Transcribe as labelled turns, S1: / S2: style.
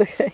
S1: okay.